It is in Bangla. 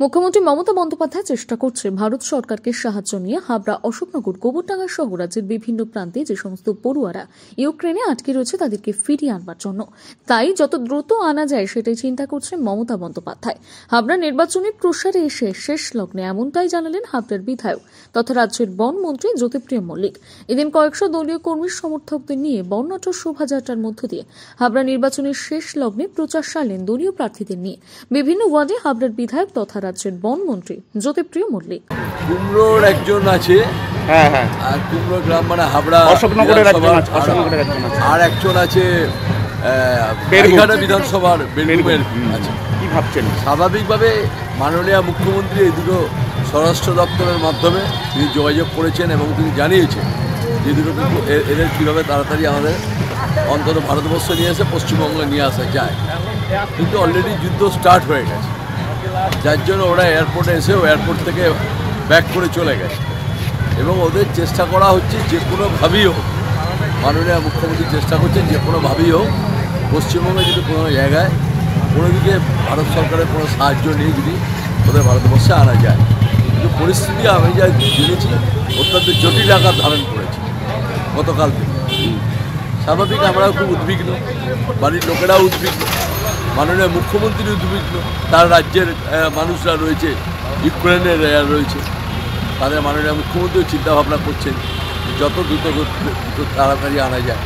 মুখ্যমন্ত্রী মমতা বন্দ্যোপাধ্যায় চেষ্টা করছে ভারত সরকারকে সাহায্য নিয়ে হাবড়া, অশোকনগর গোবরডাঙ্গা সহ রাজ্যের বিভিন্ন প্রান্তে যে সমস্ত পড়ুয়ারা ইউক্রেনে আটকে রয়েছে তাদেরকে ফিরিয়ে আনবার জন্য। তাই যত দ্রুত আনা যায় সেটাই চিন্তা করছে মমতা বন্দ্যোপাধ্যায়। হাবড়া নির্বাচনী প্রসারে এসে শেষ লগ্নে এমনটাই জানালেন হাবড়ার বিধায়ক তথা রাজ্যের বনমন্ত্রী জ্যোতিপ্রিয় মল্লিক। এদিন কয়েকশো দলীয় কর্মী সমর্থকদের নিয়ে বর্ণাঢ্য শোভাযাত্রার মধ্য দিয়ে হাবড়া নির্বাচনের শেষ লগ্নে প্রচার সারলেন দলীয় প্রার্থীদের নিয়ে। বিভিন্ন ওয়ার্ডে হাবড়ার বিধায়ক তথা রাজ্যের বনমন্ত্রী জ্যোতিপ্রিয় মল্লিক কুমড়োর একজন আছে। হ্যাঁ হ্যাঁ। আর কুমড়ো গ্রাম মানে হাবড়া অশোকনগরের একজন আছে, অশোকনগরের একজন আছে। আর একজন আছে বেরগুম। বিধানসভার আছে কি ভাবছেন? স্বাভাবিকভাবে মাননীয় মুখ্যমন্ত্রী এই দুটো স্বরাষ্ট্র দপ্তরের মাধ্যমে তিনি যোগাযোগ করেছেন এবং তিনি জানিয়েছেন যে দুটো কিন্তু এদের কীভাবে তাড়াতাড়ি আমাদের অন্তত ভারতবর্ষ নিয়ে এসে পশ্চিমবঙ্গে নিয়ে আসা যায়। কিন্তু অলরেডি যুদ্ধ স্টার্ট হয়ে গেছে। যার জন্য ওরা এয়ারপোর্টে এসেও এয়ারপোর্ট থেকে ব্যাক করে চলে গেছে। এবং ওদের চেষ্টা করা হচ্ছে যে কোনোভাবেই হোক, মাননীয় মুখ্যমন্ত্রী চেষ্টা করছেন যে কোনোভাবেই হোক, পশ্চিমবঙ্গে যদি কোনো জায়গায় কোনো দিকে ভারত সরকারের কোনো সাহায্য নিয়ে যদি ওদের ভারতবর্ষে আনা যায়, কিন্তু পরিস্থিতি আমি যা জেনেছি, অত্যন্ত জটিল আকার ধারণ করেছে গতকাল থেকে স্বাভাবিক আমরাও খুব উদ্বিগ্ন, বাড়ির লোকেরাও উদ্বিগ্ন। মাননীয় মুখ্যমন্ত্রী উদ্বিগ্ন তার রাজ্যের মানুষরা রয়েছে, ইউক্রেনের রয়েছে। তাদের মাননীয় মুখ্যমন্ত্রীও চিন্তাভাবনা করছেন, যত দ্রুত তাড়াতাড়ি আনা যায়।